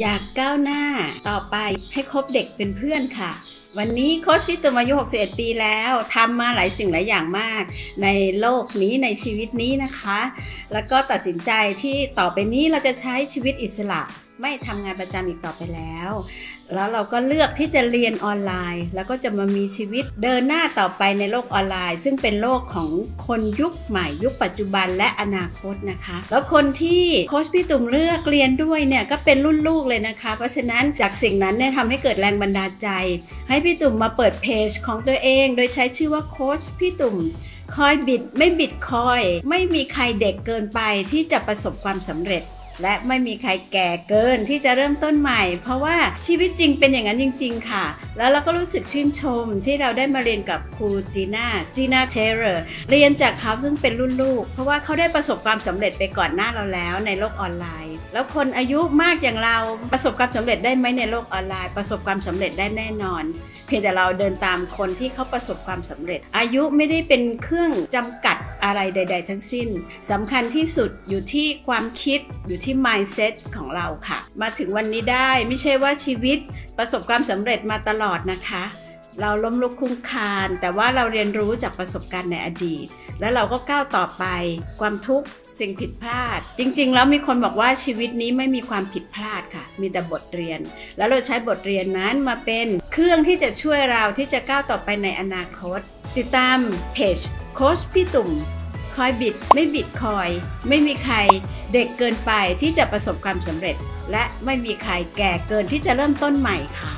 อยากก้าวหน้าต่อไปให้คบเด็กเป็นเพื่อนค่ะ วันนี้โค้ชพี่ตุมอายุ 61 ปีแล้วทำมาหลายสิ่งหลายอย่างมาก ในโลกนี้ในชีวิตนี้นะคะ แล้วก็ตัดสินใจที่ต่อไปนี้เราจะใช้ชีวิตอิสระไม่ทำงานประจำอีกต่อไปแล้ว แล้วเราก็เลือกที่จะเรียนออนไลน์ แล้วก็จะมามีชีวิตเดินหน้าต่อไปในโลกออนไลน์ ซึ่งเป็นโลกของคนยุคใหม่ ยุคปัจจุบันและอนาคตนะคะ แล้วคนที่โค้ชพี่ตุ่มเลือกเรียนด้วยเนี่ยก็เป็นรุ่นลูกเลยนะคะ เพราะฉะนั้นจากสิ่งนั้นเนี่ยทำให้เกิดแรงบันดาลใจ ให้พี่ตุ่มมาเปิดเพจของตัวเอง โดยใช้ชื่อว่าโค้ชพี่ตุ่มคอยบิดไม่บิดคอย ไม่มีใครเด็กเกินไปที่จะประสบความสำเร็จ และไม่มีใครแก่เกินที่จะเริ่มต้นใหม่ เพราะว่าชีวิตจริงเป็นอย่างนั้นจริง ๆ ค่ะ แล้วเราก็รู้สึกชื่นชมที่เราได้มาเรียนกับครูจีน่าจีน่าเทเลอร์เรียนจากเขาซึ่งเป็นรุ่นลูก เพราะว่าเขาได้ประสบความสำเร็จไปก่อนหน้าเราแล้วในโลกออนไลน์ แล้วคนอายุมากอย่างเราประสบความสำเร็จได้ไหมในโลกออนไลน์ ประสบความสำเร็จได้แน่นอน เพียงแต่เราเดินตามคนที่เขาประสบความสำเร็จ อายุไม่ได้เป็นเครื่องจำกัด อะไรใด ๆ ทั้งสิ้นสำคัญที่สุดอยู่ที่ความคิดอยู่ที่ mindset ของเราค่ะ มาถึงวันนี้ได้ไม่ใช่ว่าชีวิตประสบความสำเร็จมาตลอดนะคะ เราล้มลุกคลุกคลาน แต่ว่าเราเรียนรู้จากประสบการณ์ในอดีต แล้วเราก็ก้าวต่อไป ความทุกข์สิ่งผิดพลาด จริงๆ แล้วมีคนบอกว่าชีวิตนี้ไม่มีความผิดพลาดค่ะ มีแต่บทเรียน แล้วเราใช้บทเรียนนั้นมาเป็นเครื่องที่จะช่วยเราที่จะก้าวต่อไปในอนาคต ติดตามเพจโค้ชพี่ตุ่มคอยบิดไม่บิดคอย ไม่มีใครเด็กเกินไปที่จะประสบความสำเร็จ และไม่มีใครแก่เกินที่จะเริ่มต้นใหม่ค่ะ